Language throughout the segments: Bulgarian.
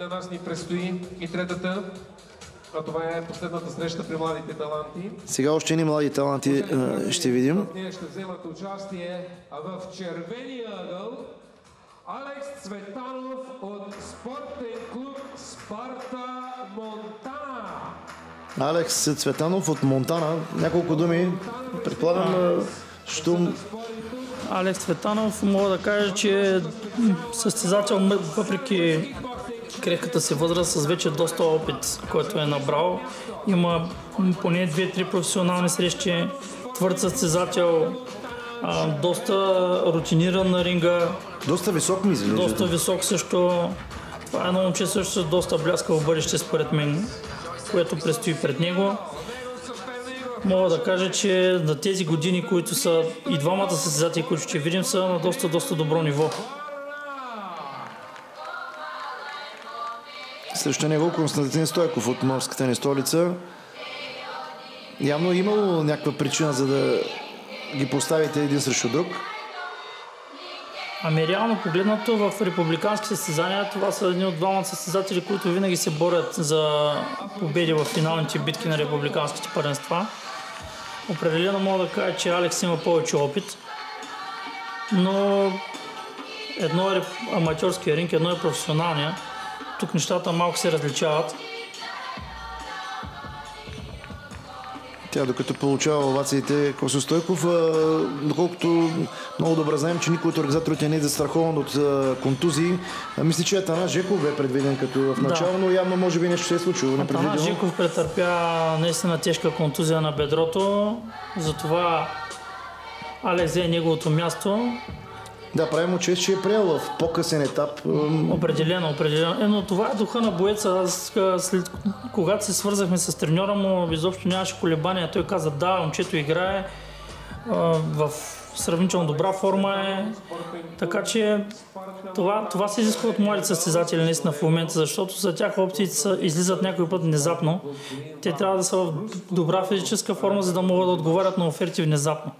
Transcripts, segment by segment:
на нас ни предстои и третата, а това е последната среща при младите таланти. Сега още ни млади таланти ще видим. В нея ще вземат участие а в червения ъгъл Алекс Цветанов от спортен клуб Спарта Монтана. Алекс Цветанов от Монтана. Няколко думи. Предполагам, щом Алекс Цветанов мога да кажа, че е състезател, въпреки крехката си възраст, с вече доста опит, който е набрал. Има поне 2-3 професионални срещи, твърд състезател, а, доста рутиниран на ринга, доста висок ми изглежда. доста висок също. Това е едно момче също с доста бляскаво бъдеще според мен, което предстои пред него. Мога да кажа, че на тези години, които са и двамата състезатели, които ще видим, са на доста, доста добро ниво. Срещу него Константин Стойков от морската ни столица. Явно имало някаква причина, за да ги поставите един срещу друг. Ами реално погледнато в републикански състезания това са едни от двамата състезатели, които винаги се борят за победи в финалните битки на републиканските първенства. Определено мога да кажа, че Алекс има повече опит, но едно е аматьорския ринг, едно е професионалния. Тук нещата малко се различават. Тя докато получава овациите Косо Стойков, доколкото много добре знаем, че никой от организаторите не е застрахован от контузии. Мисля, че Атанас Жеков бе предвиден като в начало, но явно може би нещо се е случило Танас непредвидено. Жиков претърпя наистина тежка контузия на бедрото, затова Алекс взе неговото място. Да, правим чест, че е приел в по-късен етап. Определено, определено. Е, но това е духа на боеца. Аз след, когато се свързахме с треньора му, изобщо нямаше колебания. Той каза, да, момчето играе, в сравнително добра форма е. Така че това, това се изисква от младите състезатели наистина в момента, защото за тях опциите са, излизат някой път внезапно. Те трябва да са в добра физическа форма, за да могат да отговарят на оферти внезапно.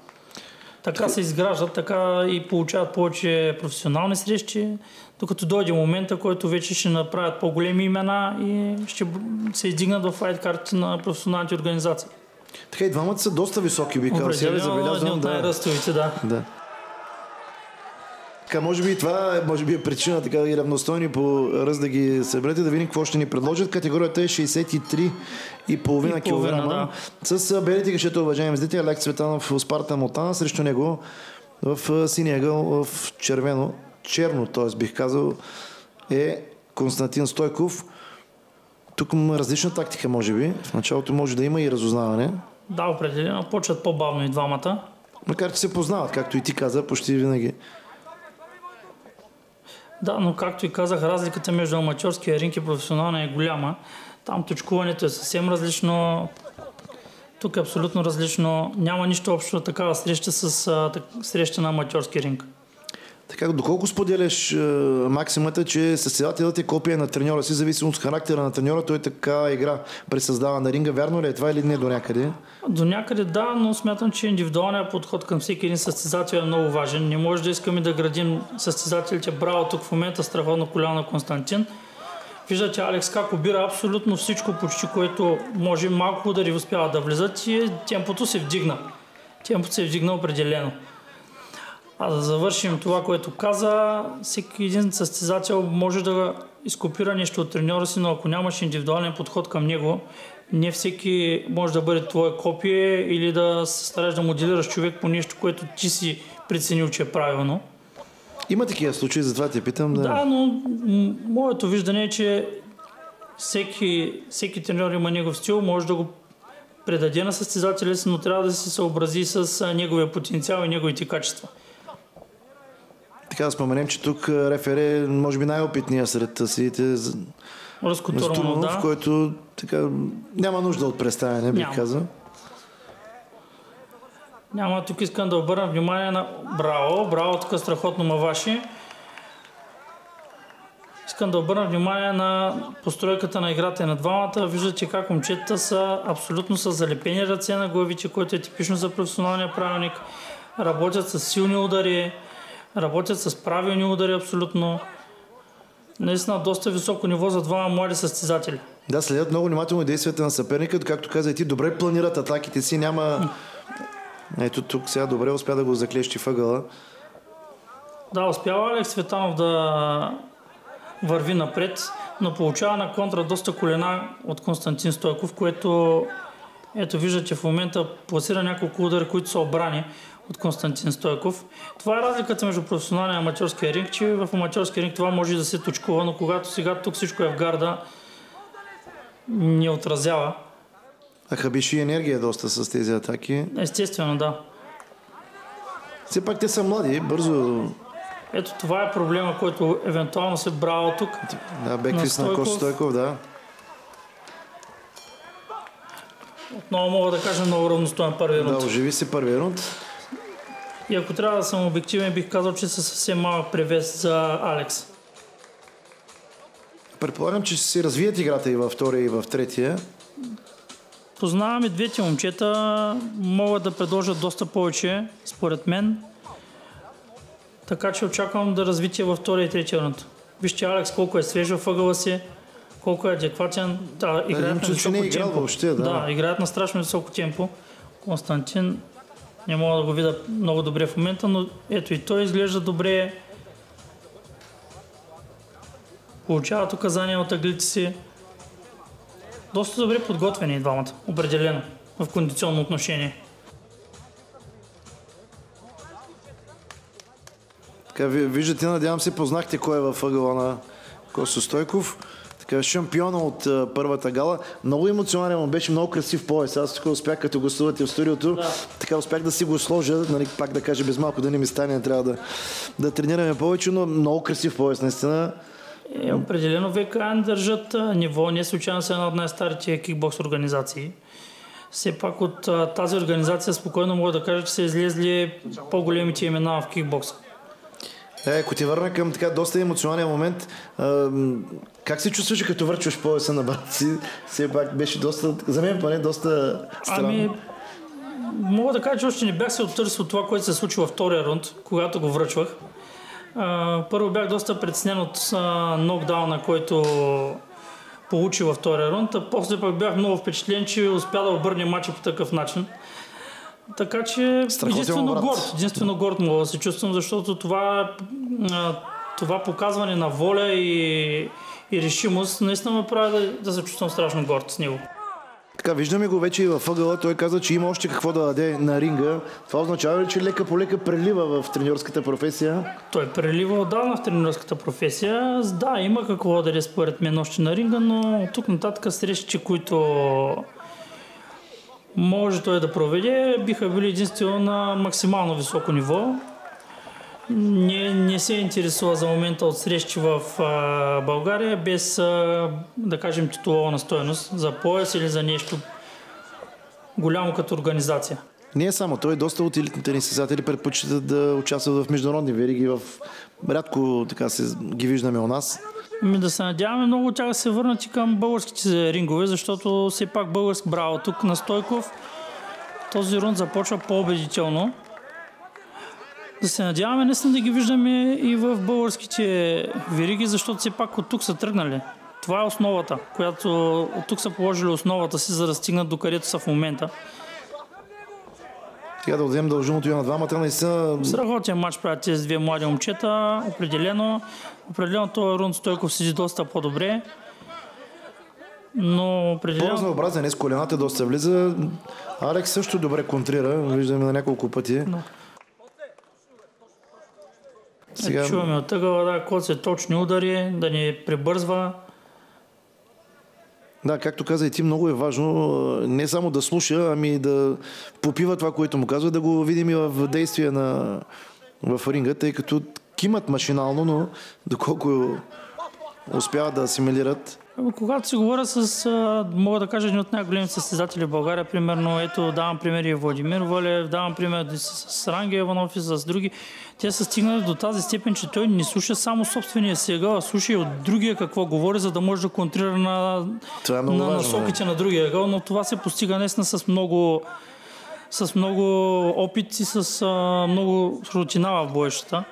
Така се изграждат, така и получават повече професионални срещи, докато дойде момента, който вече ще направят по-големи имена и ще се издигнат в файткартите на професионалните организации. Така и двамата са доста високи, би казал. Сега ви забелязвам. Да. да. Да. Така, може би това е, може би е причина така и равностойни по ръст да ги съберете, да видим какво ще ни предложат. Категорията е 63 и половина килограма. С а, белите гъшета, уважаеми зрители, Алекс Цветанов Спарта Мотана, срещу него в синия ъгъл, в червено, черно, т.е. бих казал, е Константин Стойков. Тук има различна тактика, може би. В началото може да има и разузнаване. Да, определено. Почват по-бавно и двамата. Макар че се познават, както и ти каза, почти винаги. Да, но както и казах, разликата между аматьорския ринг и професионалния е голяма. Там точкуването е съвсем различно. Тук е абсолютно различно. Няма нищо общо такава среща с а, так, среща на аматьорски ринг. Така, доколко споделяш е, максимата, че състезателят е копия на треньора си, зависимо от характера на треньора, той така игра през създава на ринга. Вярно ли е това или не до някъде? До някъде да, но смятам, че индивидуалният подход към всеки един състезател е много важен. Не може да искаме да градим състезателите. Браво, тук в момента страхотно коляно на Константин. Виждате Алекс как обира абсолютно всичко, почти което може малко удари успява да влизат и темпото се вдигна. Темпото се вдигна определено. А да завършим това, което каза, всеки един състезател може да изкопира нещо от треньора си, но ако нямаш индивидуален подход към него, не всеки може да бъде твое копие или да се стараш да моделираш човек по нещо, което ти си преценил, че е правилно. Има такива случаи, затова те питам. Да. Да, но моето виждане е, че всеки, всеки треньор има негов стил, може да го предаде на състезателя си, но трябва да се съобрази с неговия потенциал и неговите качества. Така да споменем, че тук рефер е, може би, най-опитният сред силите за Ръско на Турманов, да. който така, няма нужда от представяне, бих казал. Няма, тук искам да обърна внимание на... Браво, браво, тук страхотно маваши. Искам да обърна внимание на постройката на играта и на двамата. Виждате как момчетата са абсолютно с залепени ръце на главите, което е типично за професионалния правилник. Работят с силни удари, работят с правилни удари абсолютно. Наистина доста високо ниво за двама млади състезатели. Да, следят много внимателно действията на съперника, както каза и ти, добре планират атаките си, няма... Ето тук сега добре успя да го заклещи въгъла. Да, успява Алекс Светанов да върви напред, но получава на контра доста колена от Константин Стойков, което ето виждате в момента пласира няколко удари, които са обрани от Константин Стойков. Това е разликата между професионалния и аматьорския ринг, че в аматьорския ринг това може да се точкува, но когато сега тук всичко е в гарда, не отразява. А хабиши енергия доста с тези атаки. Естествено, да. Все пак те са млади, бързо... Ето това е проблема, който евентуално се брава тук. Да, бекфист на, на Косто Стойков, да. Отново мога да кажа много равностоен първи рунд. Да, оживи се първи рунд. И ако трябва да съм обективен, бих казал, че са съвсем малък превес за Алекс. Предполагам, че ще се развият играта и във втория и в третия. Познаваме двете момчета, могат да предложат доста повече, според мен. Така че очаквам да развитие във втория и третия рунд. Вижте Алекс колко е свеж във ъгъла си, колко е адекватен. Да, играят на високо не е играл темпо. въобще, да. да, играят на страшно високо темпо. Константин не мога да го видя много добре в момента, но ето и той изглежда добре. Получават указания от аглите си. Доста добре подготвени двамата, определено, в кондиционно отношение. Виждате, надявам се, познахте кой е във ъгъла на Косто Стойков. Шампиона от а, първата гала. Много емоционален, му беше много красив пояс. Аз тук успях, като гостувате в студиото, Да. така успях да си го сложа, нали, пак да кажа без малко да не ми стане, не трябва да, да тренираме повече, но много красив пояс, наистина. Е, определено ВКН държат ниво. Не случайно са една от най-старите кикбокс организации. Все пак от а, тази организация спокойно мога да кажа, че са излезли по-големите имена в кикбокса. Е, ако ти върна към така доста емоционален момент, как се чувстваше като върчваш пояса на брат си? Все пак беше доста, за мен поне доста странно. Ами, мога да кажа, че още не бях се оттърсил от това, което се случи във втория рунд, когато го връчвах. А, първо бях доста притеснен от а, нокдауна, който получи във втория рунд, а после пък бях много впечатлен, че успя да обърне матча по такъв начин. Така че Страхотен единствено обрат. горд, единствено горд мога да се чувствам, защото това, а, това показване на воля и, и решимост наистина ме прави да, да се чувствам страшно горд с него. Така, виждаме го вече и във ъгъла. Той каза, че има още какво да даде на ринга. Това означава ли, че лека по лека прелива в треньорската професия? Той прелива отдавна в тренерската професия. Да, има какво да даде според мен още на ринга, но тук нататък срещи, които може той да проведе, биха били единствено на максимално високо ниво. Не, не се интересува за момента от срещи в а, България без, а, да кажем, титулова стоеност за пояс или за нещо голямо като организация. Не е само той, доста от елитните ни състезатели предпочитат да участват в международни вериги. В... Рядко така се ги виждаме у нас. Ми да се надяваме много от тях да се върнат и към българските рингове, защото все пак български браво тук на Стойков. Този рунд започва по-убедително. Да се надяваме наистина да ги виждаме и в българските вериги, защото все пак от тук са тръгнали. Това е основата, която от тук са положили основата си, за да стигнат до където са в момента. Сега да отдадем дължимото и на двамата. Наистина, Страхотен матч правят тези две млади момчета. Определено, определено този рунд Стойков седи доста по-добре. Но определено... по-разнообразен е с колената доста влиза. Алекс също добре контрира. Виждаме на няколко пъти. Да. Сега, Сега... Чуваме от тъгъла, да, коце точни удари, да не прибързва. да, както каза и ти, много е важно а, не само да слуша, ами да попива това, което му казва, да го видим и в действие на, в ринга, тъй като кимат машинално, но доколко успяват да асимилират. Ами, Когато си говоря с, мога да кажа, един от най-големите състезатели в България, примерно, ето, давам пример и Владимир Валев, давам пример и с, с Ранги Иванов и с други, те са стигнали до тази степен, че той не слуша само собствения ъгъл, а слуша и от другия какво говори, за да може да контрира на, Това е на насоките на другия ъгъл, но това се постига наистина с много, с много опит и с а, много рутина в боещата.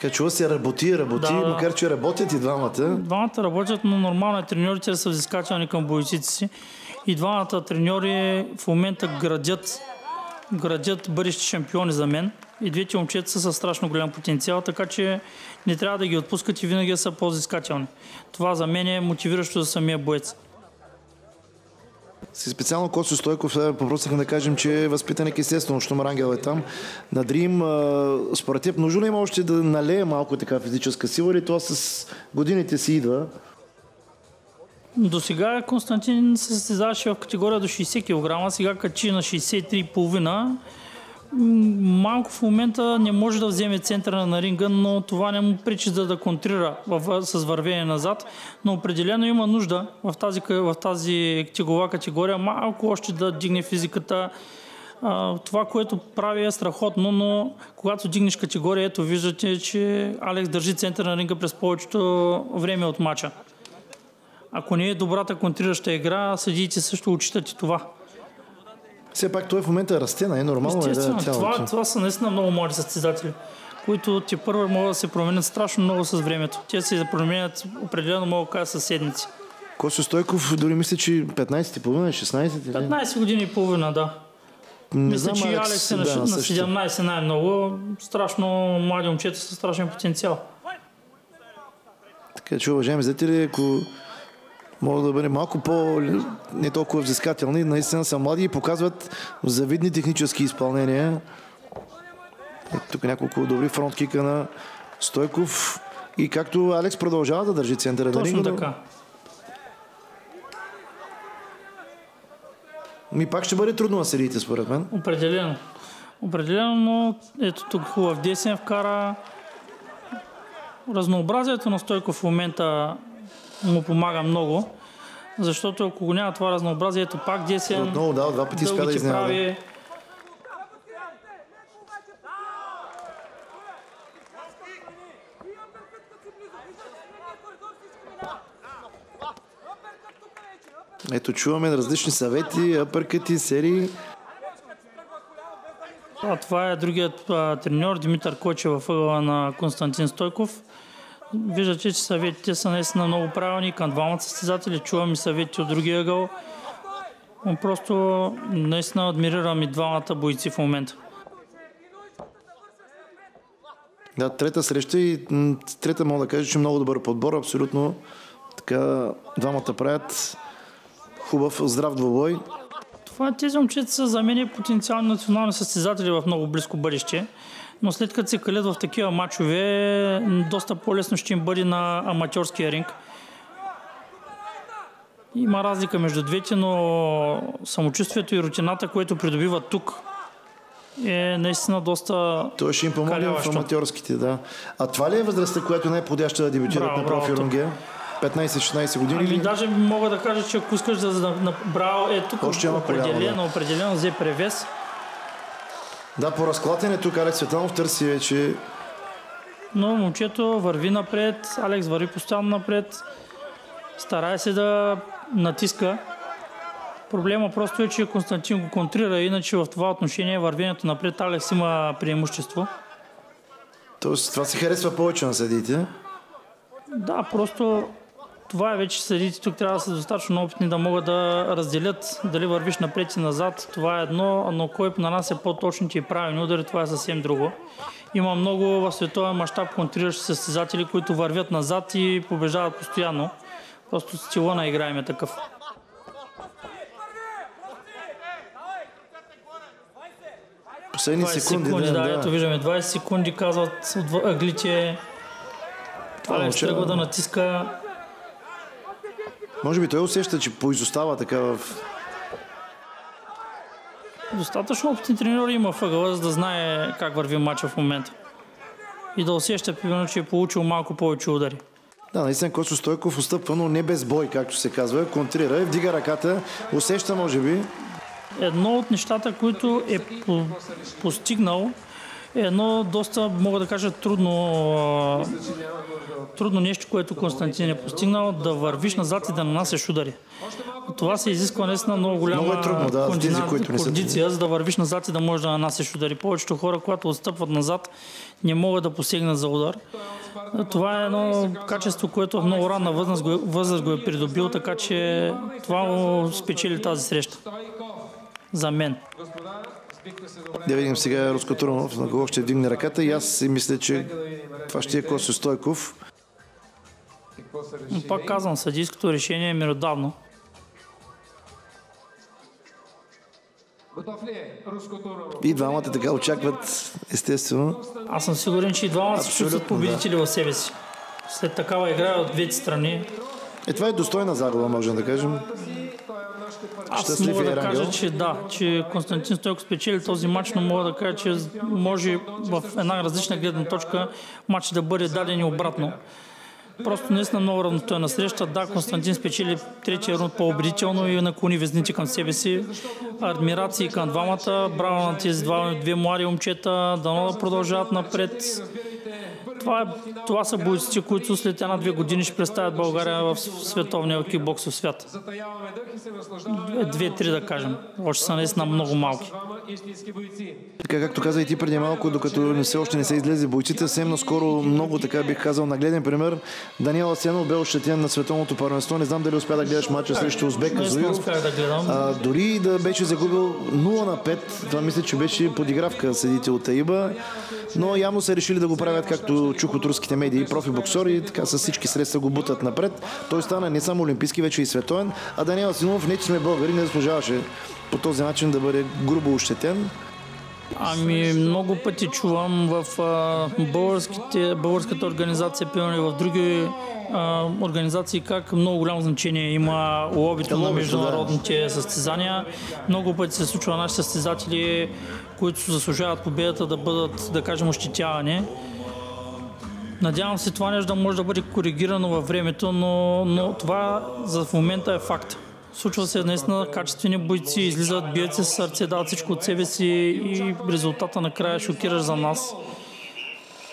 Така чува се работи, работи, Да, да. макар че работят и двамата. Двамата работят, но нормално е треньорите са взискателни към бойците си. И двамата треньори в момента градят, градят бъдещи шампиони за мен. И двете момчета са със страшно голям потенциал, така че не трябва да ги отпускат и винаги са по-взискателни. Това за мен е мотивиращо за самия боец. Си специално Косо Стойков попросихме да кажем, че е възпитаник естествено, щом Рангел е там. На Дрим, според теб, нужно ли има още да налее малко така физическа сила или това с годините си идва? До сега Константин се състезаваше в категория до 60 кг, сега качи на 63,5. Малко в момента не може да вземе центъра на ринга, но това не му пречи да, да контрира с вървение назад. Но определено има нужда в тази, в тази теглова категория малко още да дигне физиката. Това, което прави е страхотно, но когато дигнеш категория, ето виждате, че Алекс държи центъра на ринга през повечето време от мача. Ако не е добрата контрираща игра, съдиите също отчитат и това. Все пак той в момента расте, не е нормално е да тялото. това, това са наистина много млади състезатели, които ти първо могат да се променят страшно много с времето. Те се променят определено мога да кажа със седмици. Косо Стойков дори мисля, че 15 половина, 16 или? 15 години и половина, да. Не Мисля, че и Алекс е на, ш- на същото. 17 най-много. Страшно млади момчета с страшен потенциал. Така че, уважаеми зрители, ако могат да бъдем малко по не толкова взискателни, наистина са млади и показват завидни технически изпълнения. Тук няколко добри фронткика на Стойков. И както Алекс продължава да държи центъра на Точно но- така. Ми пак ще бъде трудно на сериите, според мен. Определено. Определено, но ето тук хубав десен вкара. Разнообразието на Стойков в момента му помага много, защото ако го няма това разнообразие, ето пак десен, Отново, да, два пъти успя да изненада. прави. Ето чуваме различни съвети, апъркати, серии. А, това е другият а, треньор Димитър Кочев във ъгъла на Константин Стойков. Виждате, че съветите са наистина много правилни към двамата състезатели. Чувам и съвети от другия ъгъл. Но Просто наистина адмирирам и двамата бойци в момента. Да, трета среща и трета мога да кажа, че много добър подбор, абсолютно. Така, двамата правят хубав, здрав двобой. Това тези момчета са за мен потенциални национални състезатели в много близко бъдеще. Но след като се калят в такива матчове, доста по-лесно ще им бъде на аматьорския ринг. Има разлика между двете, но самочувствието и рутината, което придобиват тук, е наистина доста... Той ще им помогне в аматьорските, да. А това ли е възрастта, която е най-подяща да дебютират Браво, на браво, профилинга? 15-16 години Ами или? даже мога да кажа, че ако искаш да... браво, е тук Още определено, определено взе превес. Да, по разклатене тук Алекс Светанов търси вече Но момчето върви напред, Алекс върви постоянно напред, старае се да натиска. Проблема просто е, че Константин го контрира, иначе в това отношение вървенето напред Алекс има преимущество. Тоест, това се харесва повече на съдиите. Да, просто това е вече съдите тук трябва да са достатъчно опитни да могат да разделят дали вървиш напред и назад. Това е едно, но кой нанася по-точните и правилни удари, това е съвсем друго. Има много в световен мащаб контриращи състезатели, които вървят назад и побеждават постоянно. Просто стила на игра им е такъв. Последни 20 секунди, секунди, да, да, ето виждаме 20 секунди, казват отв- ъглите. Това момче, тръгва да. да натиска. Може би той усеща, че поизостава така в... Достатъчно опитни треньори има въгъла, за да знае как върви матча в момента. И да усеща, примерно, че е получил малко повече удари. Да, наистина Косо Стойков отстъпва, но не без бой, както се казва. Контрира, вдига ръката, усеща, може би. Едно от нещата, които е по- постигнал е едно доста, мога да кажа, трудно, трудно нещо, което Константин е постигнал, да вървиш назад и да нанасяш удари. Това се изисква наистина много голяма Много е трудно, да, за тези, които не са коордиция, за да вървиш назад и да можеш да нанасяш удари. Повечето хора, когато отстъпват назад, не могат да посегнат за удар. Това е едно качество, което в много ранна възраст го, възраст го е придобил, така че това му спечели тази среща. За мен. Да видим сега Руско Турунов на кого ще вдигне ръката и аз си мисля, че Да това ще е Косо Стойков. Но пак казвам, съдийското решение е меродавно. Е? И двамата така очакват, естествено. Аз съм сигурен, че и двамата се чувстват победители в себе си. След такава игра от двете страни, Е, това е достойна загуба, можем да кажем. Аз мога да е Рангел. кажа, че да, че Константин Стойков спечели този матч, но мога да кажа, че може в една различна гледна точка матч да бъде даден и обратно. Просто наистина много равностойна среща. Да, Константин спечели третия рунд по-убедително и наклони везните към себе си. Адмирации към двамата. Браво на тези два, две млади момчета. Дано да продължават напред. Това, е, това са бойците, които след една-две години ще представят България в световния кикбоксов свят. Две-три да кажем. Още са наистина много малки. Така както каза и ти преди малко, докато не все още не се излезе бойците, съвсем наскоро много така бих казал нагледен пример. Даниел Асенов бе ощетен на световното първенство. Не знам дали успя да гледаш матча срещу Узбек Наистина Казуев. успях да гледам. А, дори да беше загубил 0 на 5, това мисля, че беше подигравка съдите от Таиба, но явно са решили да го правят както чух от руските медии, профи боксори, така с всички средства го бутат напред. Той стана не само олимпийски, вече и световен, а Даниел Симонов, не че сме българи, не заслужаваше по този начин да бъде грубо ощетен. Ами много пъти чувам в а, българските, българската организация, примерно в други а, организации, как много голямо значение има лобито на да. международните състезания. Много пъти се случва наши състезатели, които заслужават победата да бъдат, да кажем, ощетявани. Надявам се това нещо да може да бъде коригирано във времето, но, но това за в момента е факт. Случва се наистина качествени бойци, излизат, бият се сърце, дават всичко от себе си и резултата накрая шокиращ за нас.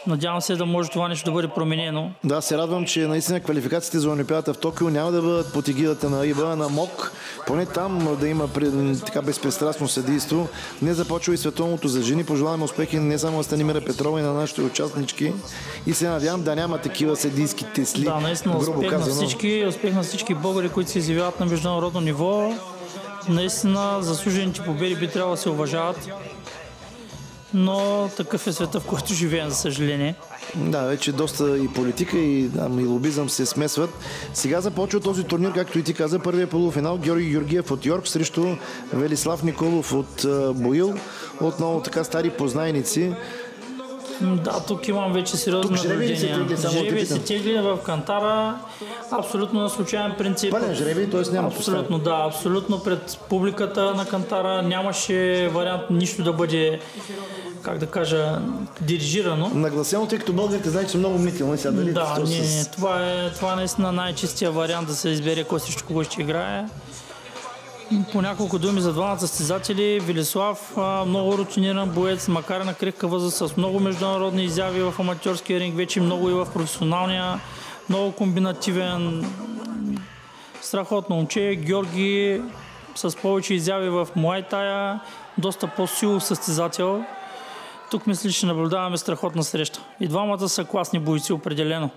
Надявам се да може това нещо да бъде променено. Да, се радвам, че наистина квалификациите за Олимпиадата в Токио няма да бъдат под егидата на ИБА, на МОК. Поне там да има така безпристрастно съдийство. Не започва и световното за жени. Пожелаваме успехи не само на Станимира Петрова и на нашите участнички. И се надявам да няма такива съдийски тесли. Да, наистина грубо успех на казано. всички, успех на всички българи, които се изявяват на международно ниво. Наистина заслужените победи би трябвало да се уважават. Но такъв е света, в който живеем, за съжаление. Да, вече доста и политика и, да, и лобизъм се смесват. Сега започва този турнир, както и ти каза, първият полуфинал. Георги Георгиев от Йорк срещу Велислав Николов от Боил. Отново така стари познайници. Да, тук имам вече сериозни Тук жребий ли се тегли, само се тегли в Кантара, абсолютно на случайен принцип. Пълен жребий, т.е. няма Абсолютно, да, абсолютно пред публиката на Кантара нямаше вариант нищо да бъде, как да кажа, дирижирано. Нагласено, тъй като българите знаят, че са много умнителни сега. Дали Да, не, не, това е, това е наистина най-чистия вариант да се избере кой срещу кого ще играе. По няколко думи за двамата състезатели. Велислав, много рутиниран боец, макар на крехка възраст, с много международни изяви в аматьорския ринг, вече много и в професионалния, много комбинативен, страхотно момче. Георги с повече изяви в Муайтая, доста по-силов състезател. Тук мисля, че наблюдаваме страхотна среща. И двамата са класни бойци, определено.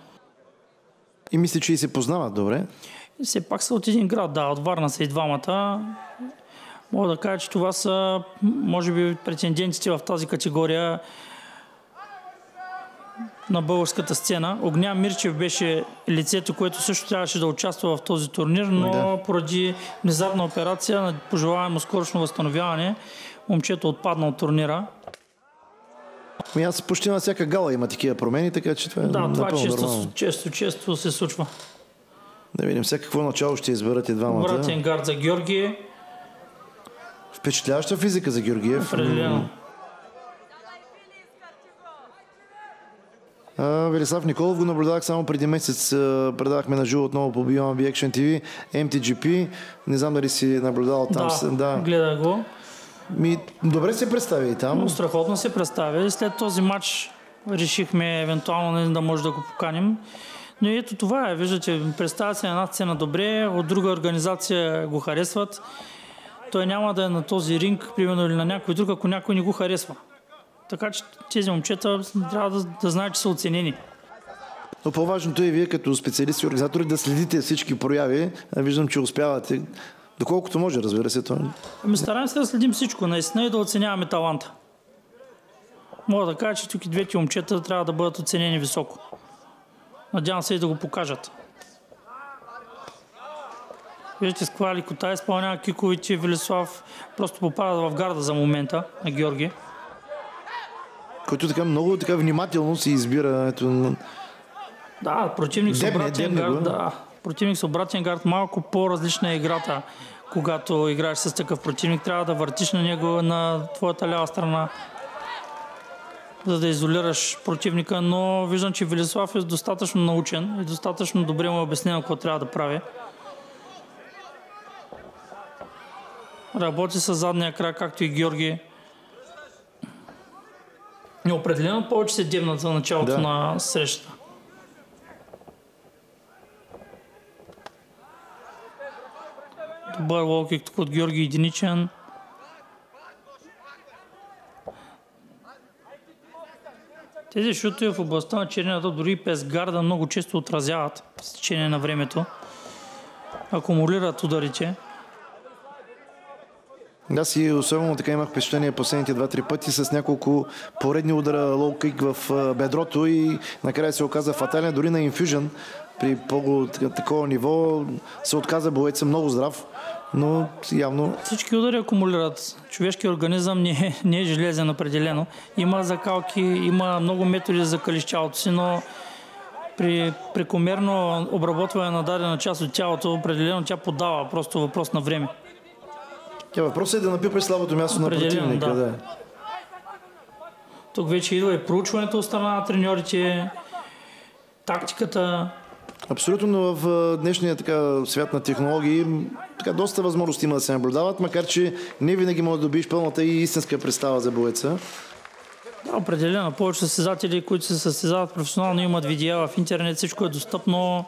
И мисля, че и се познават добре. Все пак са от един град, да, от Варна са и двамата. Мога да кажа, че това са, може би, претендентите в тази категория на българската сцена. Огнян Мирчев беше лицето, което също трябваше да участва в този турнир, но Да. поради внезапна операция, пожелаваме му скорошно възстановяване, момчето отпадна от турнира. Ами аз почти на всяка гала има такива промени, така че това е Да, това често, често, често се случва. Да видим сега какво начало ще изберат и двамата. Вратен гард за Георги, Впечатляваща физика за Георгиев. определено. Велислав Николов го наблюдавах само преди месец. Предавахме на живо отново по BioMB Action TV, MTGP. Не знам дали си наблюдавал там. Да, да. гледах го. Ми, добре се представи и там. Но страхотно се представя. И след този матч решихме евентуално нали, да може да го поканим. Но ето това е, виждате, представя се една сцена добре, от друга организация го харесват. Той няма да е на този ринг, примерно, или на някой друг, ако някой не го харесва. Така че тези момчета трябва да, да знаят, че са оценени. Но по-важното е вие като специалисти и организатори да следите всички прояви. Виждам, че успявате. Доколкото може, разбира се. Това. Ами стараем се да следим всичко, наистина и да оценяваме таланта. Мога да кажа, че тук и двете момчета трябва да бъдат оценени високо. Надявам се и да го покажат. Виждате с каква ликота изпълнява киковите Велислав. Просто попада в гарда за момента на Георги. Който така много така внимателно си избира. Ето, Да, противник с обратен гард. Да, противник с обратен гард. Малко по-различна е играта. Когато играеш с такъв противник, трябва да въртиш на него на твоята лява страна, за да изолираш противника, но виждам, че Велислав е достатъчно научен и достатъчно добре му е обяснено какво трябва да прави. Работи с задния крак, както и Георги. И определено повече се дебнат за началото Да. на срещата. Добър лоукик тук от Георги Единичен. Тези шутове в областта на черната, дори без гарда, много често отразяват с течение на времето. Акумулират ударите. Аз и особено така имах впечатление последните два-три пъти с няколко поредни удара лоу-кик в бедрото и накрая се оказа фатален. Дори на Infusion при по-такова ниво се отказа боеца много здрав, но явно Всички удари акумулират. Човешкият организъм не е, не е железен определено. Има закалки, има много методи за калищалото си, но при прекомерно обработване на дадена част от тялото, определено тя подава. Просто въпрос на време. тя въпросът е да напипаш слабото място на противника. да. Да. Тук вече идва и проучването от страна на треньорите, тактиката. Абсолютно, но в днешния така, свят на технологии така, доста възможности има да се наблюдават, макар че не винаги може да добиеш пълната и истинска представа за боеца. Да, определено. Повече състезатели, които се състезават професионално, имат видеа в интернет, всичко е достъпно.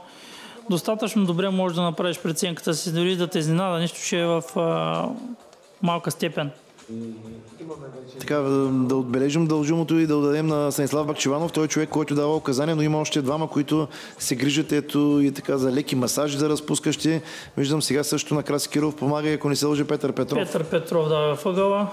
Достатъчно добре можеш да направиш преценката си, дори да те изненада нещо, че е в а, малка степен. Така, да, отбележим дължимото и да отдадем на Станислав Бакчеванов. Той е човек, който дава указания, но има още двама, които се грижат ето и така за леки масажи за разпускащи. Виждам сега също на Краси Киров помага, ако не се лъже Петър Петров. Петър Петров дава въгъла.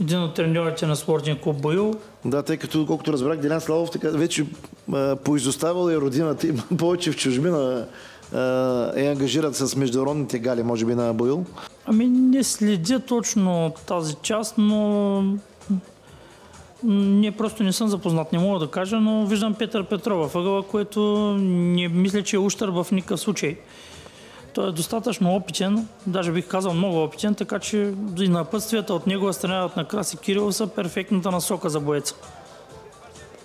Един от треньорите на спортния клуб Боил. Да, тъй като, колкото разбрах, Делян Славов така, вече а, поизоставал е родината и повече в чужбина а, е ангажиран с международните гали, може би, на Боил. Ами не следя точно тази част, но м, ние просто не съм запознат, не мога да кажа, но виждам Петър Петрова въгъла, което не мисля, че е ущърб в никакъв случай. Той е достатъчно опитен, даже бих казал много опитен, така че и напътствията от негова страна от на Краси Кирил са перфектната насока за боеца.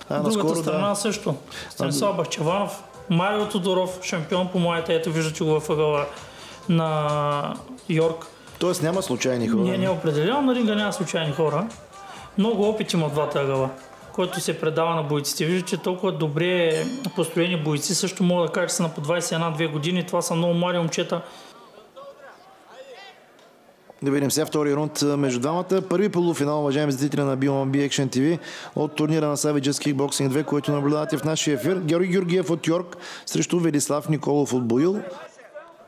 А, Другата наскоро, страна да. също. Станислав Бахчеванов, Марио Тодоров, шампион по моята, ето виждате го във ъгъла на Йорк. Тоест няма случайни хора. Не, не е определено, на ринга няма случайни хора. Много опит има от двата ъгъла, който се предава на бойците. Виждате, толкова добре построени бойци, също мога да кажа, че са на по 21-2 години. Това са много млади момчета. Да видим сега втори рунд между двамата. Първи полуфинал, уважаеми зрители на BOMB Action TV от турнира на Savages Kickboxing 2, който наблюдавате в нашия ефир. Георги Георгиев от Йорк срещу Велислав Николов от Боил.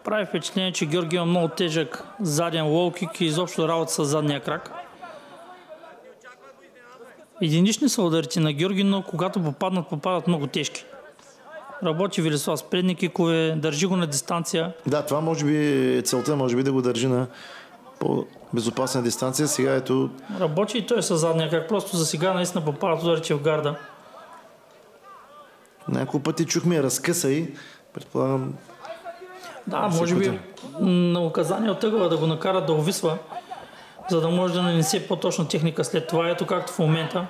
Прави впечатление, че Георги има много тежък заден лоукик и изобщо работа с задния крак. Единични са ударите на Георги, но когато попаднат, попадат много тежки. Работи Велислав с предни кикове, държи го на дистанция. Да, това може би е целта, може би да го държи на по-безопасна дистанция. Сега ето Работи и той с задния крак. Просто за сега наистина попадат ударите в гарда. няколко пъти чухме разкъсай. Предполагам, Да, може би на указание от ъгъла да го накарат да увисва, за да може да нанесе по-точна техника след това. Ето както в момента.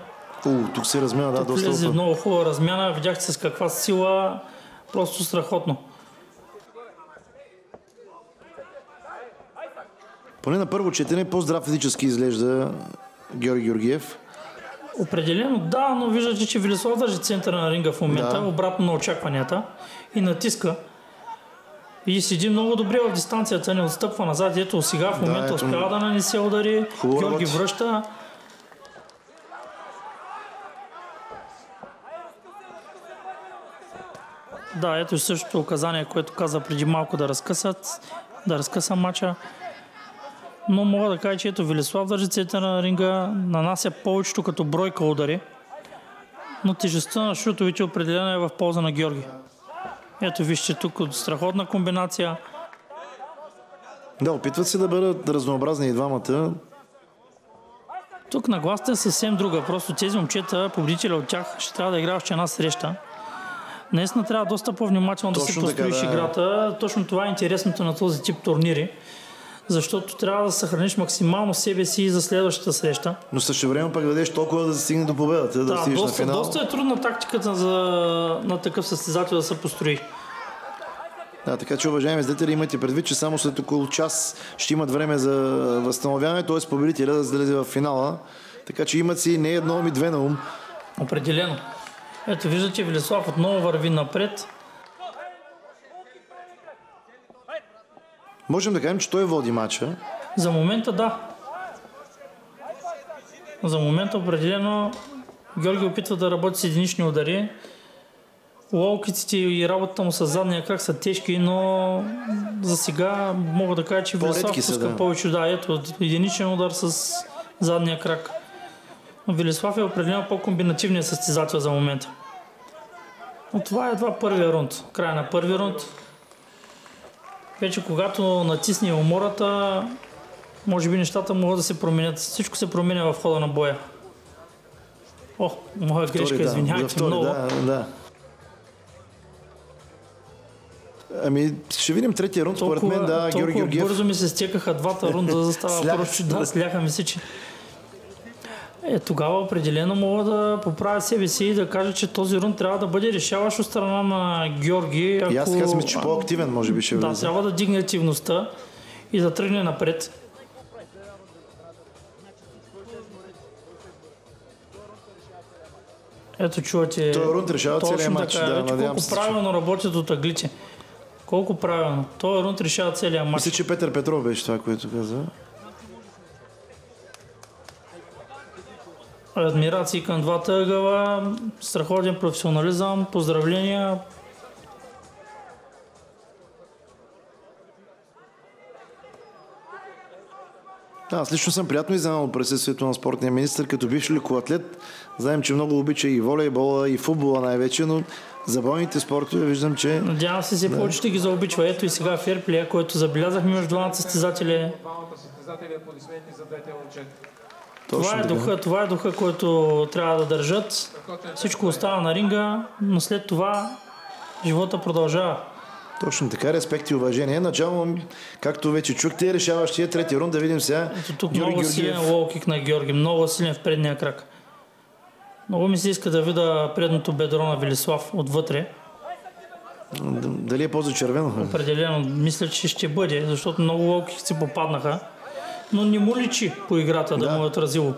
у, тук се размяна, да, Тук доста. влезе много хубава размяна. Видяхте с каква сила. Просто страхотно. Поне на първо четене по-здрав физически изглежда Георги Георгиев. Определено да, но виждате, че Велислав държи центъра на ринга в момента, Да. обратно на очакванията и натиска. И седи много добре в дистанцията, не отстъпва назад. Ето сега в Да, момента ето. успява да нанесе удари. Хубаво Георги работи. връща. Да, ето и същото указание, което каза преди малко да разкъсат, да разкъса матча. Но мога да кажа, че ето Велислав държи центъра на ринга, нанася повечето като бройка удари, но тежестта на шутовите определено е в полза на Георги. Ето вижте тук от страхотна комбинация. Да, опитват се да бъдат разнообразни и двамата. Тук нагласата е съвсем друга. Просто тези момчета, победителя от тях, ще трябва да играят в една среща. Наистина трябва доста по-внимателно да си така, построиш да. играта. Точно това е интересното на този тип турнири. Защото трябва да съхраниш максимално себе си за следващата среща. Но също време пък дадеш толкова да се стигне до победата, да, Да, стигнеш на доста, финал. доста е трудна тактиката за, на такъв състезател да се построи. Да, така че, уважаеми зрители, имайте предвид, че само след около час ще имат време за възстановяване, т.е. победителя да залезе в финала. Така че имат си не едно, ами две на ум. Определено. Ето виждате, Велислав отново върви напред. Можем да кажем, че той води матча. За момента да. За момента определено Георги опитва да работи с единични удари. Лоукиците и работата му с задния крак са тежки, но за сега мога да кажа, че Велислав пуска да. повече. Да, ето единичен удар с задния крак. Велислав е определено по-комбинативният състезател за момента. Но това е едва първия рунд. Края на първи рунд. Вече когато натисне умората, може би нещата могат да се променят. Всичко се променя в хода на боя. О, моя грешка, Втори, да, за извинявайте втори, много. Да, да. Ами, ще видим третия рунд. Според мен, да, Георги Георгиев. бързо ми се стекаха двата рунда, за да става да, да. сляха ми се, че... Е, тогава определено мога да поправя себе си и да кажа, че този рунд трябва да бъде решаващ от страна на Георги. Ако... И аз така мисля, че по-активен може би ще Да, влезе. трябва да дигне активността и да тръгне напред. Ето чувате. Този рунд решава точно целия матч, така. да, Ето надявам колко се, правилно работят от аглите. Колко правилно. Този рунд решава целия матч. Мисля, че Петър Петров беше това, което каза. Адмирации към двата ъгъла, страхотен професионализъм, поздравления. Да, аз лично съм приятно изненадан от присъствието на спортния министр, като бивш лекоатлет. Знаем, че много обича и волейбола, и футбола най-вече, но за бойните спортове виждам, че Надявам се, все повече ще ги заобичва. Ето и сега ферплея, който забелязахме между двамата състезатели. Двамата състезатели аплодисменти за двете момчета. Това е, духа, това е духа, който трябва да държат. Всичко остава на ринга, но след това живота продължава. Точно така, респект и уважение. Начало, както вече чухте, решаващия трети рунд, да видим сега. Ето тук Георги много силен лоукик на Георги, много силен в предния крак. Много ми се иска да видя предното бедро на Велислав отвътре. Дали е по-зачервено? Определено мисля, че ще бъде, защото много лоукики си попаднаха. Но не му личи по играта да, Да. му е отразило.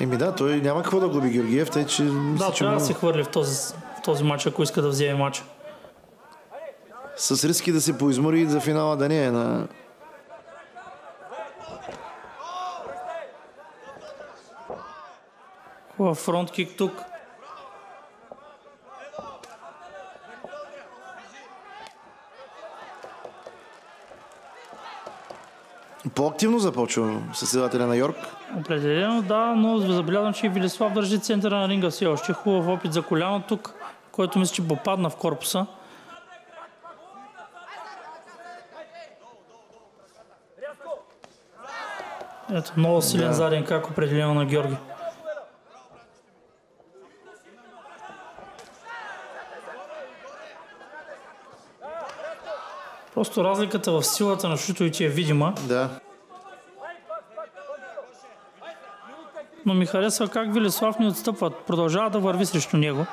Еми да, той няма какво да губи Георгиев, тъй че... мисля, Да, че трябва да се хвърли в този, в този матч, ако иска да вземе матча. С риски да се поизмори за финала да не е на... Хубав фронт кик тук. По-активно започва състезателя на Йорк. Определено да, но забелязвам, че и Велислав държи центъра на ринга все още. Хубав опит за коляно тук, който мисля, че попадна в корпуса. Ето, много силен Да. заден крак определено на Георги. Просто разликата в силата на шутовите е видима. Да. Но ми харесва как Велислав не отстъпва. Продължава да върви срещу него.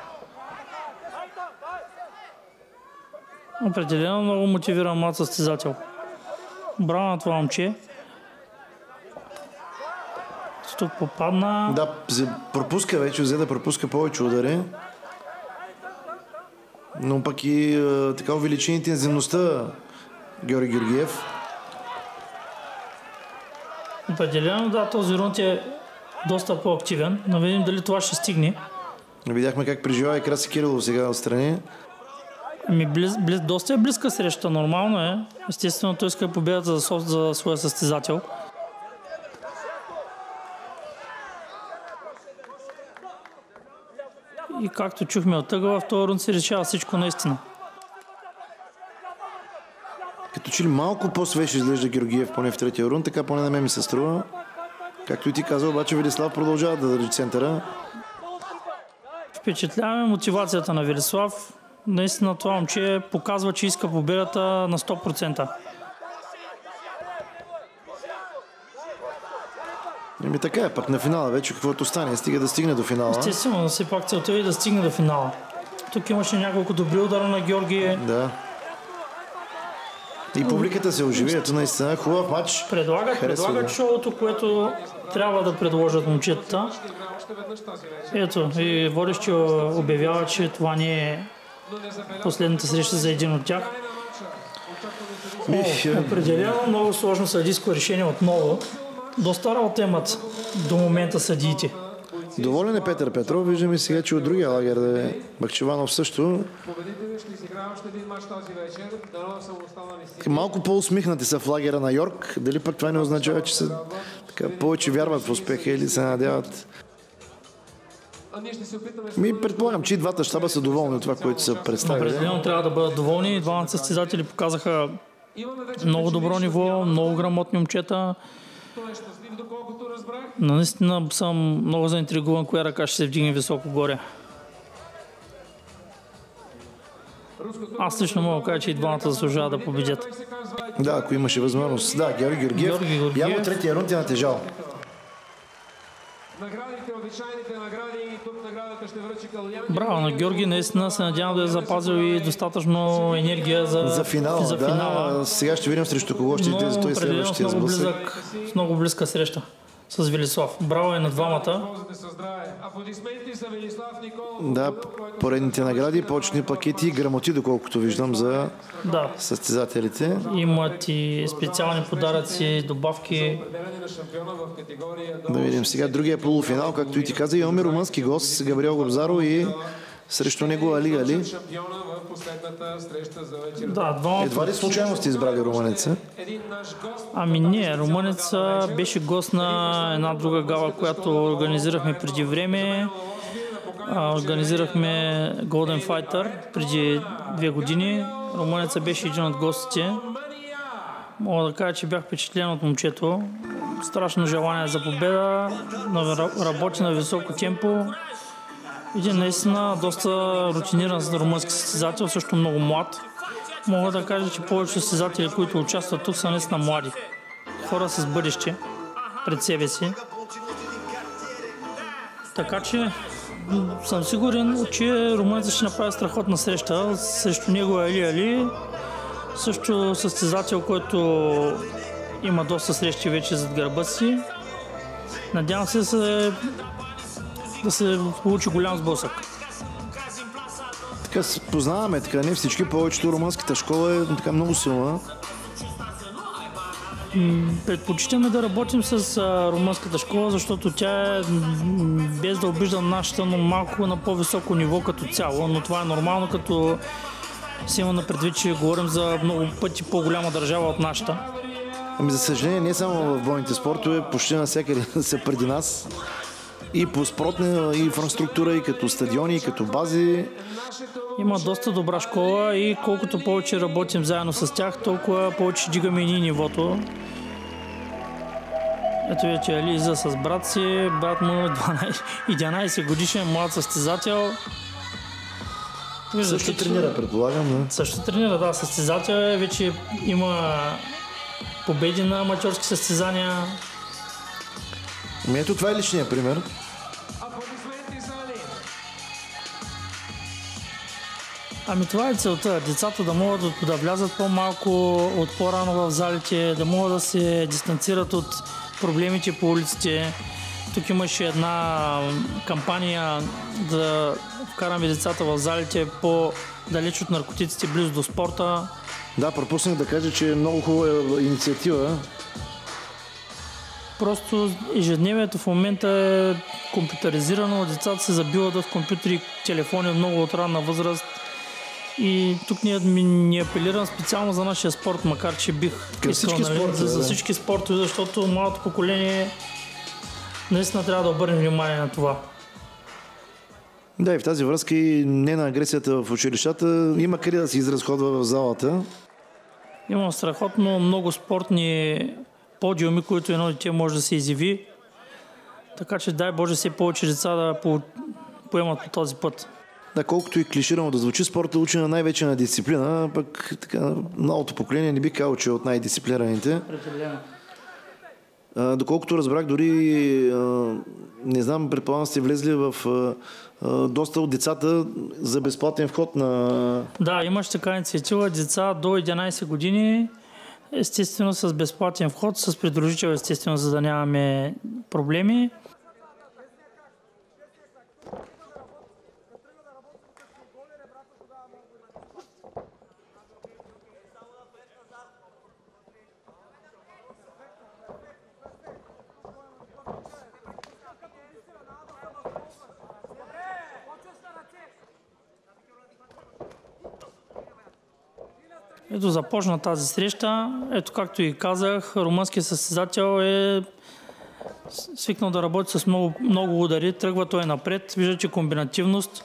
Определено много мотивиран млад състезател. Браво на това момче. Тук попадна. Да, пропуска вече, взе да пропуска повече удари. Но пък и така увеличи интензивността Георги Георгиев. Определено, да, този рунд е доста по-активен. Но видим дали това ще стигне. Видяхме как преживява и Краси Кирилов сега отстрани. Ами близ, близ, доста е близка среща, нормално е. Естествено, той иска победата за, за своя състезател. И както чухме от тъга, в този рунд се решава всичко наистина. Като че ли малко по-свеж изглежда Георгиев, поне в третия рунд, така поне на мен ми се струва. Както и ти каза, обаче Велислав продължава да държи центъра. Впечатляваме мотивацията на Велислав. Наистина това момче показва, че иска победата на 100%. Еми така е, пък на финала вече каквото стане, стига да стигне до финала. Естествено, все пак целта е да стигне до финала. Тук имаше няколко добри удара на Георги. Да. И публиката се оживи, ето наистина хубав матч. Предлагат, Харесва предлагат шоуто, което трябва да предложат момчетата. Ето, и водещия обявява, че това не е последната среща за един от тях. е, Определено много сложно съдийско решение отново. Доста работа имат до момента съдиите. Доволен е Петър Петров. Виждаме сега, че от другия лагер да е Бахчеванов също. Изиграе още един матч тази вечер. Дано са останали си. Малко по-усмихнати са в лагера на Йорк. Дали пък това не означава, че са така, повече вярват в успеха или се надяват? А ние ще се опитаме с Ми предполагам, че и двата щаба са доволни от това, което са представили. Определено трябва да бъдат доволни. Двамата състезатели показаха много добро ниво, много грамотни момчета. е наистина съм много заинтригуван коя ръка ще се вдигне високо горе. Аз лично мога да кажа, че и двамата заслужават да победят. Да, ако имаше възможност. Да, Георги Георгиев. Георги Георгиев. Явно третия рунд е натежал. наградите, обичайните награди. Тук наградата ще връчи Калуян. Браво на Георги, наистина се надявам да е запазил и достатъчно енергия за, За финала, за да. финала. Сега ще видим срещу кого ще излезе той следващия сблъсък. близък, с много близка среща с Велислав. Браво е на двамата. Да, поредните награди, почни пакети и грамоти, доколкото виждам за Да, състезателите. имат и специални подаръци, добавки. Да видим сега другия полуфинал, както и ти каза, имаме румънски гост, Габриел Гобзаро и срещу него Али Али. шампиона в последната среща за вечер. Да, двамата. Едва ли случайно сте избрали румънеца? Ами не, румънец а, беше гост на една друга гала, която организирахме преди време. Организирахме Golden Fighter преди две години. Румънеца беше един от гостите. Мога да кажа, че бях впечатлен от момчето. Страшно желание за победа, работи на високо темпо. Един наистина доста рутиниран за румънски състезател, също много млад. Мога да кажа, че повечето състезатели, които участват тук, са наистина млади. Хора с бъдеще пред себе си. Така че съм сигурен, че румънцът ще направи страхотна среща. Срещу него Али Али. Също състезател, който има доста срещи вече зад гърба си. Надявам се се, да се получи голям сблъсък. Така с- познаваме, така не всички, повечето румънската школа е така много силна. Предпочитаме да работим с а, румънската школа, защото тя е, без да обиждам нашата, но малко на по-високо ниво като цяло. Но това е нормално, като си има на предвид, че говорим за много пъти по-голяма държава от нашата. Ами за съжаление не само в бойните спортове, почти навсякъде са преди нас. И по спортна инфраструктура, и като стадиони, и като бази. Има доста добра школа и колкото повече работим заедно с тях, толкова повече дигаме и ние нивото. Ето вече Ализа с брат си, брат му е 12, 11 годишен млад състезател. Виждате, Също тренира, предполагам. Да. Също тренира, да, състезател е, вече има победи на аматьорски състезания. Ами ето това е личният пример. Ами това е целта. Децата да могат да, да влязат по-малко от по-рано в залите, да могат да се дистанцират от проблемите по улиците. Тук имаше една кампания да вкараме децата в залите по-далеч от наркотиците, близо до спорта. Да, пропуснах да кажа, че е много хубава инициатива. Просто ежедневието в момента е компютъризирано, децата се забиват в компютри, телефони много от ранна възраст. И тук ни, ни апелирам специално за нашия спорт, макар че бих искал всички нали, спортове, за, за всички спортове, защото младото поколение наистина трябва да обърне внимание на това. Да, и в тази връзка и не на агресията в училищата има къде да се изразходва в залата. Имам страхотно много спортни подиуми, които едно дете може да се изяви. Така че дай Боже все повече деца да по, поемат по този път. Да, колкото и клиширано да звучи, спорта учи на най-вече на дисциплина, пък така, новото поколение не би казал, че е от най-дисциплинираните. Определено. А, доколкото разбрах, дори а, не знам, предполагам сте влезли в а, доста от децата за безплатен вход на... Да, имаш така инициатива деца до 11 години, естествено с безплатен вход, с придружител естествено, за да нямаме проблеми. Ето започна тази среща. Ето както и казах, румънският състезател е свикнал да работи с много, много удари. Тръгва той напред. Вижда, че комбинативност.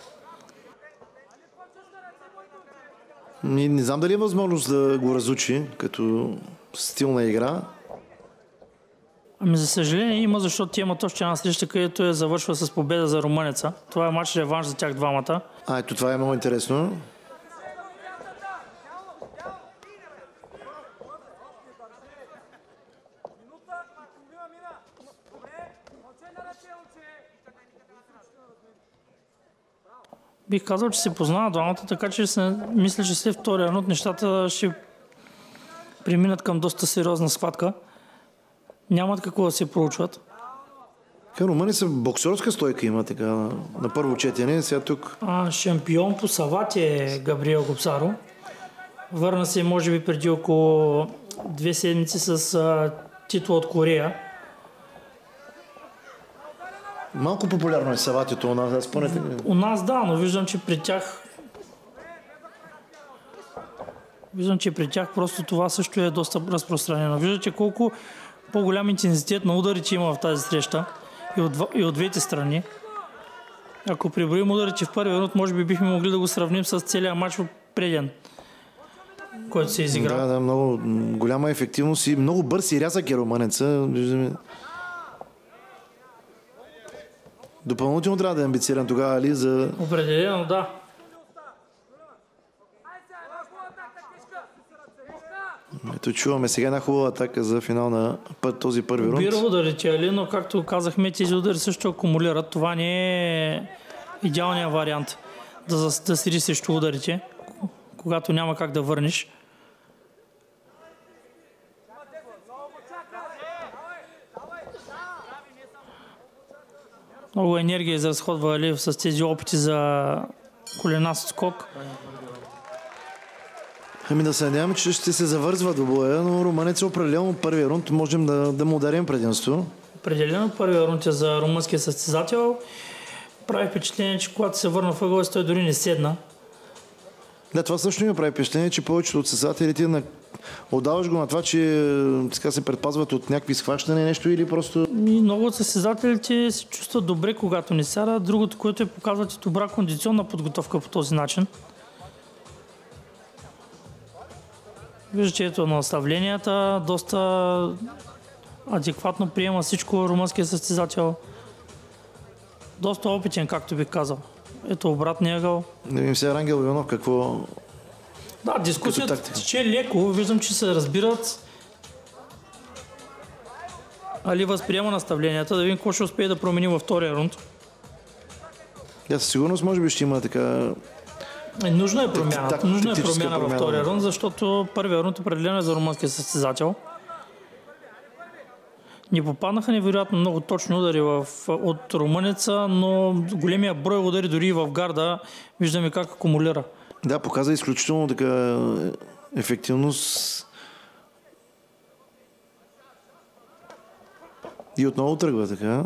Не, не знам дали е възможност да го разучи като стил на игра. Ами за съжаление има, защото имат още една среща, където е завършва с победа за румънеца. Това е матч реванш за тях двамата. А, ето това е много интересно. Бих казал, че се познават двамата, така че се, мисля, че след втория минут нещата ще преминат към доста сериозна схватка. Нямат какво да се проучват. Румъни са боксерска стойка има така на, на първо четене. Сега тук А, шампион по савати е Габриел Гопсаро. Върна се, може би, преди около две седмици с а, титул от Корея. Малко популярно е саватито у нас. Ми. У нас да, но виждам, че при тях Виждам, че при тях просто това също е доста разпространено. Виждате колко по-голям интензитет на ударите има в тази среща и от, и от двете страни. Ако приброим ударите в първи минут, може би бихме могли да го сравним с целия матч в преден, който се изигра. Да, да, много голяма ефективност и много бърз и рязък е румънеца. Виждаме. Допълнително трябва да е амбициран тогава, Али, за... Определено, да. Ето чуваме сега една хубава атака за финал на път, този първи рунд. Бира ударите, Али, но както казахме, тези удари също акумулират. Това не е идеалният вариант да, да седи срещу ударите, когато няма как да върнеш. Много енергия изразходва Али с тези опити за коленаст скок. Ами да се надяваме, че ще се завързва до боя, но румънец е определено първия рунд. Можем да, да му ударим предимство. Определено първият рунд е за румънския състезател. Прави впечатление, че когато се върна в ъгъла, той дори не седна. Да, това също ми прави впечатление, че повечето от състезателите на... отдаваш го на това, че е, така се предпазват от някакви схващане нещо или просто... И много от състезателите се чувстват добре, когато не сядат. Другото, което е показват и добра кондиционна подготовка по този начин. Виждате ето на наставленията, доста адекватно приема всичко румънския състезател. Доста опитен, както бих казал. Ето обратния ъгъл. Не видим сега Рангел Иванов какво... Да, дискусията тече леко. Виждам, че се разбират. Али възприема наставленията, да видим какво ще успее да промени във втория рунд. Да, със сигурност може би ще има така Е, нужна е промяна. так- нужна е тактическа промяна във промяна, втория рунд, защото първия рунд определено е за румънския състезател. Ни попаднаха невероятно много точни удари в, от румънеца, но големия брой удари дори и в гарда виждаме как акумулира. Да, показа изключително така е, ефективност. И отново тръгва така.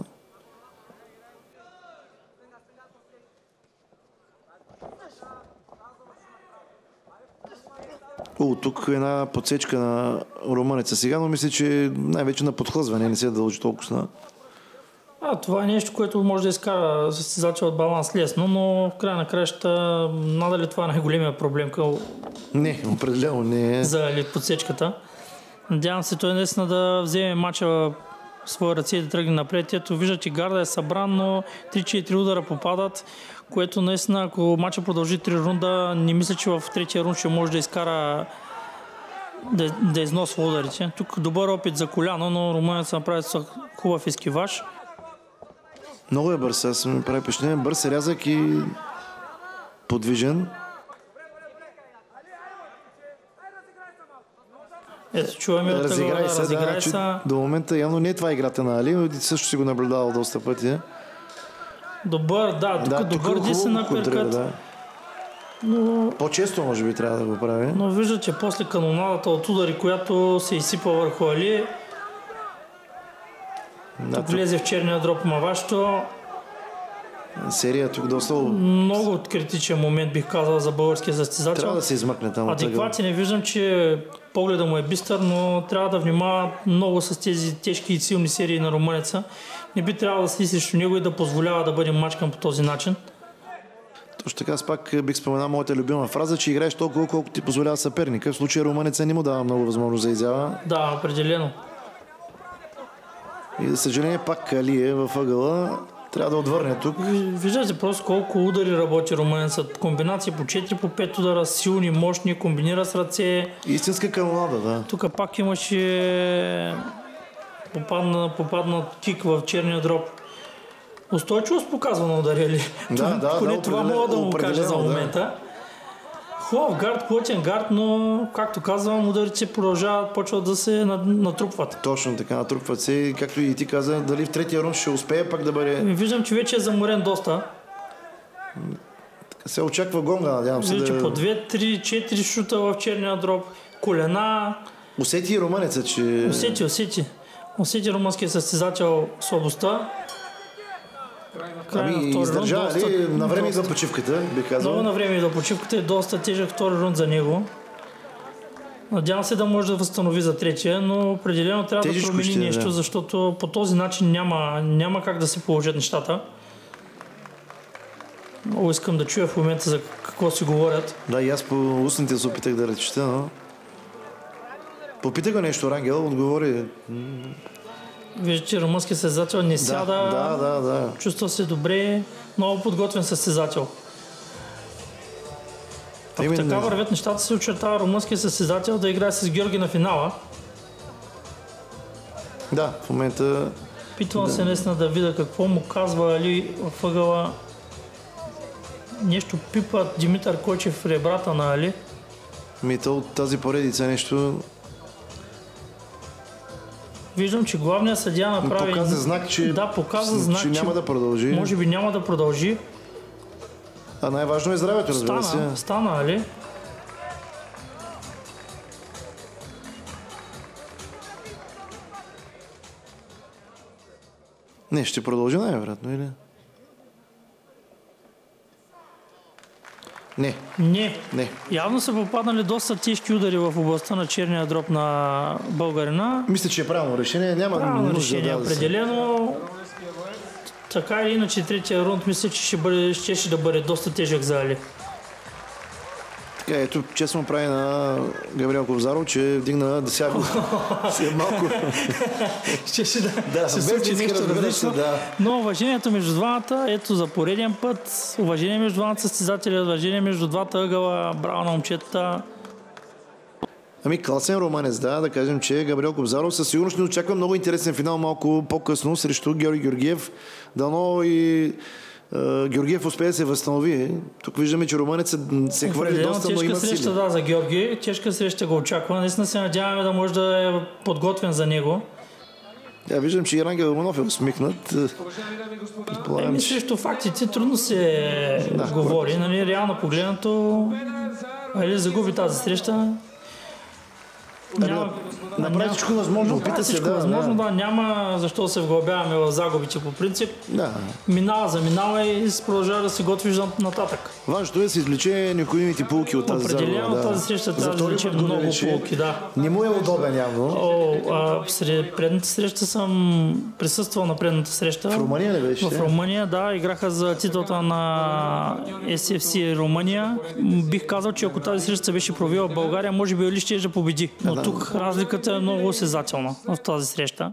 О, тук една подсечка на румънеца сега, но мисля, че най-вече на подхлъзване не се дължи толкова на... А, това е нещо, което може да изкара състезател от баланс лесно, но в края на краща надали това е най-големия проблем къл- Не, определено не е. за подсечката. Надявам се той наистина да вземе мача своя ръце и да тръгне напред. Ето виждате, гарда е събран, но 3-4 удара попадат, което наистина, ако мача продължи 3 рунда, не мисля, че в третия рунд ще може да изкара да, да износва ударите. Тук добър опит за коляно, но румънец направи с хубав изкиваш. Много е бърз, аз ми прави впечатление. Бърз, рязък и подвижен. Ето, чуваме от Разиграй се, да, разиграй се. до момента явно не е това играта на Али, но също си го наблюдавал доста пъти. Добър, да, тук Да, добър е хубаво контрира, апъркът, да. но, По-често може би трябва да го прави. но вижда, че после канонадата от удари, която се изсипа върху Али, Да, тук тук, влезе в черния дроп Мавашто. серия тук доста... Много критичен момент бих казал за българския състезател. Трябва да се измъкне там. Адекватен не виждам, че погледа му е бистър, но трябва да внимава много с тези тежки и силни серии на румънеца. Не би трябвало да седи срещу него и да позволява да бъде мачкан по този начин. Точно така, аз пак е, бих споменал моята любима фраза, че играеш толкова, колко ти позволява съперника. В случая румънеца не му дава много възможност за изява. Да, определено. И за съжаление пак Али е в ъгъла. Трябва да отвърне тук. Виждате просто колко удари работи румънецът. Комбинации по 4 по 5 удара, силни, мощни, комбинира с ръце. Истинска канонада, да. Тук пак имаше попадна, попадна кик в черния дроп. Устойчивост показва на удари ли? Да, да, Поне да, това мога да му кажа за определено, да. момента. Хубав гард, плътен гард, но както казвам, ударите продължават, почват да се натрупват. Точно така, натрупват се. Както и ти каза, дали в третия рунд ще успее пак да бъде... Виждам, че вече е заморен доста. Се очаква гонга, надявам се Вижда, че по да... 2, 3, 4 шута в черния дроп. Колена, Усети и румънеца, че... Усети, усети. Усети румънския състезател слабостта. Край на Ами, втори издържа рунд, ли на време доста- за почивката, Много казал. на време до почивката е доста тежък втори рунд за него. Надявам се да може да възстанови за третия, но определено трябва Тежичко да промени ще е, нещо, да. защото по този начин няма, няма как да се положат нещата. Много искам да чуя в момента за какво си говорят. Да, и аз по устните се опитах да речета, но... Попита го нещо Рангел, отговори. Вижда, че румънския състезател не Да, сяда. да, да, да. Чувства се добре, много подготвен състезател. Ако Именно. така вървят нещата, се очертава румънския състезател да играе с Георги на финала. Да, в момента Питвам се наистина да видя какво му казва Али в ъгъла. Нещо пипа Димитър Койчев в ребрата на Али. ми то от тази поредица нещо Виждам, че главният съдия направи... показа знак, че, Да, показа знак, че няма да продължи. може би няма да продължи. А най-важно е здравето, разбира се. Стана, стана Али. Не, ще продължи най-вероятно, или? Не, Не, не. Явно са попаднали доста тежки удари в областта на черния дроп на българина. Мисля, че е правилно решение. Няма Правилно нужда решение, да, определено. Така или иначе, третия рунд мисля, че ще, бъде, ще, ще да бъде доста тежък за Али. Така, ето, честно прави на Габриел Ковзаров, че вдигна десятко. Си е малко. Ще, ще да, Да, се случи нещо различно. да. Но уважението между двамата, ето за пореден път, уважение между двамата състезатели, уважение между двата ъгъла, браво на момчета. Ами класен романец, да, да кажем, че Габриел Кобзаров със сигурност не очаква много интересен финал малко по-късно срещу Георги Георгиев. Дано и Георгиев успее да се възстанови. Тук виждаме, че румънец се, хвърли доста, но има среща, сили. да, за Георги. Тежка среща го очаква. Наистина се надяваме да може да е подготвен за него. Да, виждам, че и Рангел Романов е усмихнат. Господа, Предполагам, Еми срещу фактите трудно се говори. Нали, реално погледнато, или загуби тази среща. Няма, Направи всичко възможно. Опита се, да, възможно, да. да. Няма защо да се вглъбяваме в загубите по принцип. Да. Минава за минава и продължава да се готвиш нататък. Важното е да се извлече необходимите полуки от тази Определено загуба. Да. тази среща трябва да извлече много нарече. полуки, да. Не му е удобен явно. О, а, сред предната среща съм присъствал на предната среща. В Румъния ли беше? В Румъния, да, играха за титлата на SFC Румъния. Бих казал, че ако тази среща беше провела България, може би Оли ще да победи. Но. Тук разликата е много осезателна в тази среща.